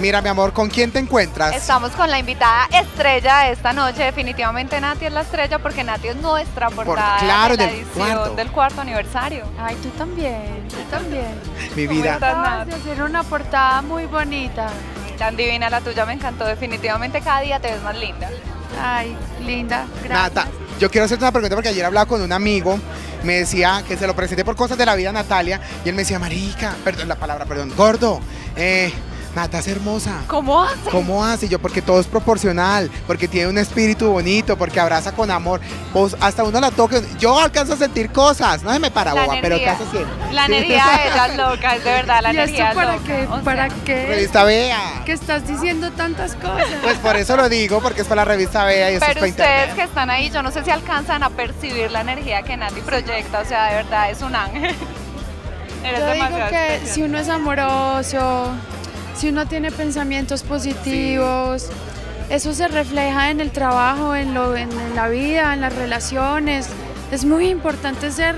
Mira, mi amor, ¿con quién te encuentras? Estamos con la invitada estrella de esta noche. Definitivamente Nati es la estrella porque Nati es nuestra portada claro, de la del edición cuarto. del cuarto aniversario. Ay, tú también, tú también. Mi vida. estás, Acabas de hacer una portada muy bonita. Tan divina la tuya, me encantó. Definitivamente cada día te ves más linda. Ay, linda, gracias. Nata, yo quiero hacerte una pregunta porque ayer hablaba con un amigo, me decía que se lo presenté por cosas de la vida a Natalia, y él me decía, marica, perdón, la palabra, perdón, gordo, eh, Nata es hermosa. ¿Cómo hace? ¿Cómo hace? Yo, porque todo es proporcional, porque tiene un espíritu bonito, porque abraza con amor. Vos, hasta uno la toca. Yo alcanzo a sentir cosas. No se me para boba, pero casi siempre. La Sí. energía de ella es loca, es de verdad, la ¿Y energía esto es para loca. qué? O sea, ¿Para qué? Revista Bea. Que estás diciendo tantas cosas. Pues por eso lo digo, porque es para la revista Bea y eso es Pero para ustedes internet. que están ahí, yo no sé si alcanzan a percibir la energía que Nati proyecta, o sea, de verdad es un ángel. Eres Yo digo que especial. si uno es amoroso, si uno tiene pensamientos positivos, eso se refleja en el trabajo, en, lo, en, la vida, en las relaciones. Es muy importante ser,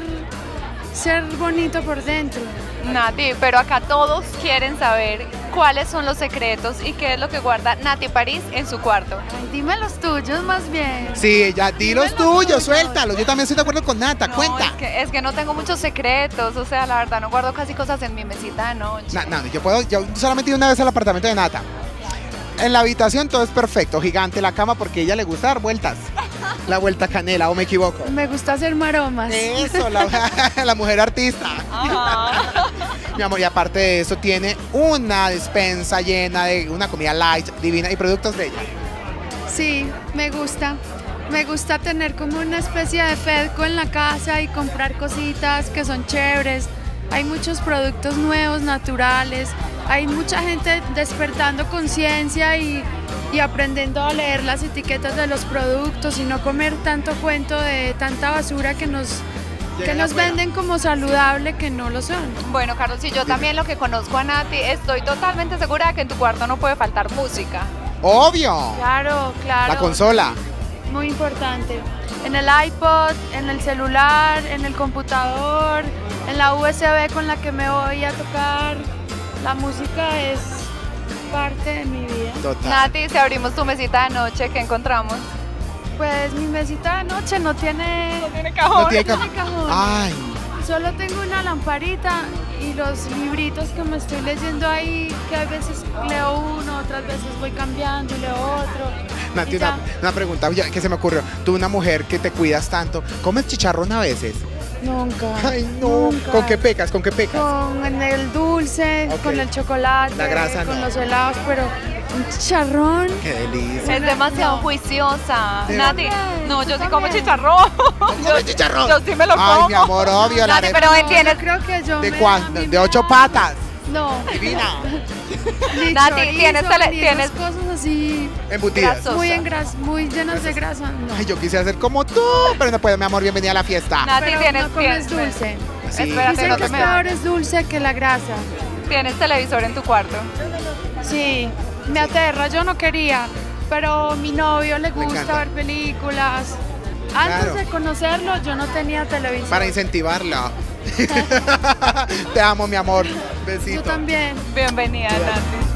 ser bonito por dentro. Nati, pero acá todos quieren saber cuáles son los secretos y qué es lo que guarda Nati París en su cuarto. Ay, dime los tuyos más bien. Sí, ya di los tuyos, tuyos. suéltalos. Yo también estoy de acuerdo con Nata, No, cuenta. Es que, es que no tengo muchos secretos, o sea, la verdad no guardo casi cosas en mi mesita de noche. Na- no, yo puedo, yo solamente una vez al apartamento de Nata. En la habitación todo es perfecto, gigante la cama porque a ella le gusta dar vueltas. La vuelta canela, o me equivoco. Me gusta hacer maromas. Eso, la, la mujer artista. Ajá. Mi amor, y aparte de eso, tiene una despensa llena de una comida light, divina y productos de ella. Sí, me gusta. Me gusta tener como una especie de Fedco en la casa y comprar cositas que son chéveres. Hay muchos productos nuevos, naturales. Hay mucha gente despertando conciencia y, y aprendiendo a leer las etiquetas de los productos y no comer tanto cuento de tanta basura que nos, que nos afuera. venden como saludable que no lo son. Bueno, Carlos, y yo también lo que conozco a Nati, estoy totalmente segura de que en tu cuarto no puede faltar música. Obvio. Claro, claro. La consola. Muy importante. En el iPod, en el celular, en el computador, en la USB con la que me voy a tocar. La música es parte de mi vida. Total. Nati, si abrimos tu mesita de noche, ¿qué encontramos? Pues mi mesita de noche no tiene, tiene cajón. No tiene no cajón. Ay, Solo tengo una lamparita y los libritos que me estoy leyendo ahí, que a veces leo uno, otras veces voy cambiando y leo otro. Nati, una, pregunta que se me ocurrió. Tú, una mujer que te cuidas tanto, ¿comes chicharrón a veces? Nunca. Ay, no. nunca. ¿Con qué pecas? ¿Con qué pecas? Con el dulce, con el chocolate, La grasa con no. los helados, pero chicharrón. Qué delicia. Es demasiado No. juiciosa. Sí. Nati, no, yo sí como chicharrón. ¿Come chicharrón? yo sí me lo Ay, como. mi amor, obvio. La Nati, pero yo creo que yo ¿De me- cuánto? De ocho patas. No. Divina. Nati, chorizo, tienes tienes- cosas así Embutidas. Grasosa. muy engras, muy llenas de grasa. No. Ay, yo quisiera ser como tú, pero no puedo, mi amor. Bienvenida a la fiesta. Nati, pero tienes, no comes dulce. Sí. Espérate, Dicen no que peor es dulce que la grasa. Tienes televisor en tu cuarto. Sí, me aterra, yo no quería, pero a mi novio le gusta ver películas. Antes Claro. de conocerlo yo no tenía televisor. Para incentivarla. Te amo, mi amor. Besito. Yo también. Bienvenida, Nati.